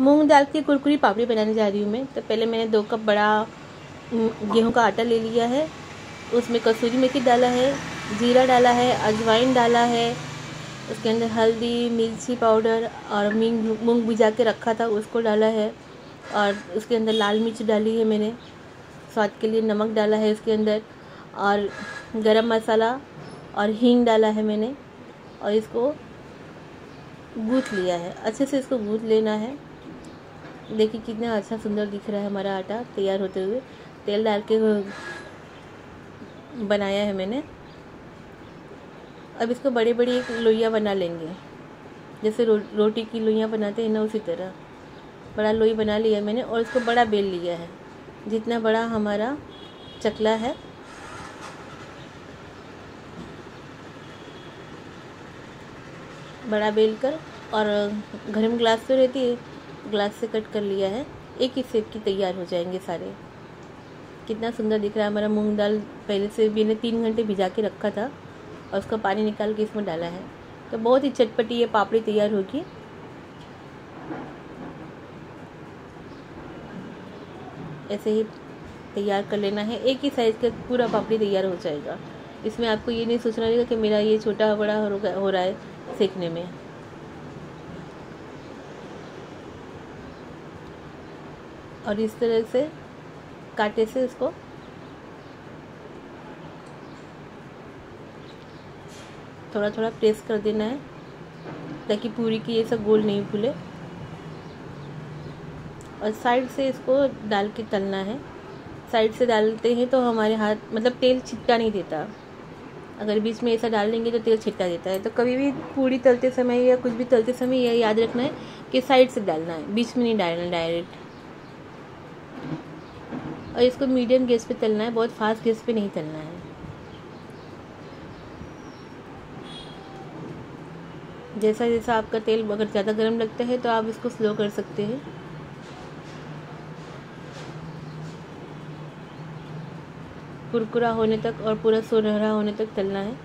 मूंग दाल की कुरकुरी पापड़ी बनाने जा रही हूँ मैं। तो पहले मैंने दो कप बड़ा गेहूँ का आटा ले लिया है। उसमें कसूरी मेथी डाला है, जीरा डाला है, अजवाइन डाला है। उसके अंदर हल्दी, मिर्ची पाउडर और मूंग मूंग भिजा के रखा था, उसको डाला है। और उसके अंदर लाल मिर्च डाली है मैंने। स्वाद के लिए नमक डाला है इसके अंदर। और गरम मसाला और हींग डाला है मैंने। और इसको गूँथ लिया है। अच्छे से इसको गूँथ लेना है। देखिए कितना अच्छा सुंदर दिख रहा है हमारा आटा तैयार होते हुए। तेल डाल के बनाया है मैंने। अब इसको बड़ी बड़ी एक लोइयाँ बना लेंगे। जैसे रो, रोटी की लोइयाँ बनाते हैं ना उसी तरह। बड़ा लोई बना लिया मैंने और इसको बड़ा बेल लिया है। जितना बड़ा हमारा चकला है। बड़ा बेल कर और घर में ग्लास तो रहती है। ग्लास से कट कर लिया है। एक ही सेप की तैयार हो जाएँगे सारे। कितना सुंदर दिख रहा है हमारा मूंग दाल। पहले से मैंने तीन घंटे भिजा के रखा था और उसका पानी निकाल के इसमें डाला है। तो बहुत ही चटपटी ये पापड़ी तैयार होगी। ऐसे ही तैयार कर लेना है। एक ही साइज़ का पूरा पापड़ी तैयार हो जाएगा। इसमें आपको ये नहीं सोचना रहेगा कि मेरा ये छोटा बड़ा हो रहा है सेकने में। और इस तरह से कांटे से इसको थोड़ा थोड़ा प्रेस कर देना है, ताकि पूरी की ये सब गोल नहीं फूले। और साइड से इसको डाल के तलना है। साइड से डालते हैं तो हमारे हाथ मतलब तेल छिटका नहीं देता। अगर बीच में ऐसा डाल देंगे तो तेल छिटका देता है। तो कभी भी पूरी तलते समय या कुछ भी तलते समय यह याद रखना है कि साइड से डालना है, बीच में नहीं डालना, डायरेक्ट और इसको मीडियम गैस पे तलना है, बहुत फास्ट गैस पे नहीं तलना है। जैसा जैसा आपका तेल अगर ज़्यादा गर्म लगता है तो आप इसको स्लो कर सकते हैं। कुरकुरा होने तक और पूरा सुनहरा होने तक तलना है।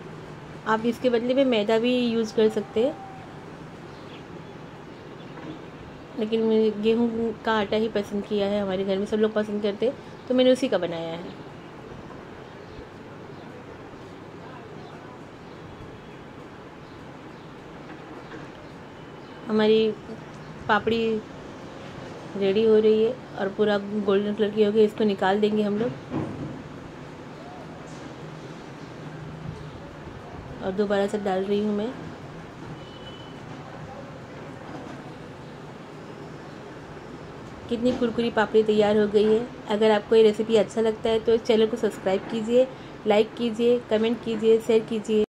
आप इसके बदले में मैदा भी यूज़ कर सकते हैं। लेकिन मैंने गेहूँ का आटा ही पसंद किया है, हमारे घर में सब लोग पसंद करते तो मैंने उसी का बनाया है। हमारी पापड़ी रेडी हो रही है और पूरा गोल्डन कलर की हो गई इसको निकाल देंगे हम लोग। और दोबारा से डाल रही हूँ मैं। कितनी कुरकुरी पापड़ी तैयार हो गई है। अगर आपको ये रेसिपी अच्छा लगता है तो इस चैनल को सब्सक्राइब कीजिए लाइक कीजिए कमेंट कीजिए शेयर कीजिए।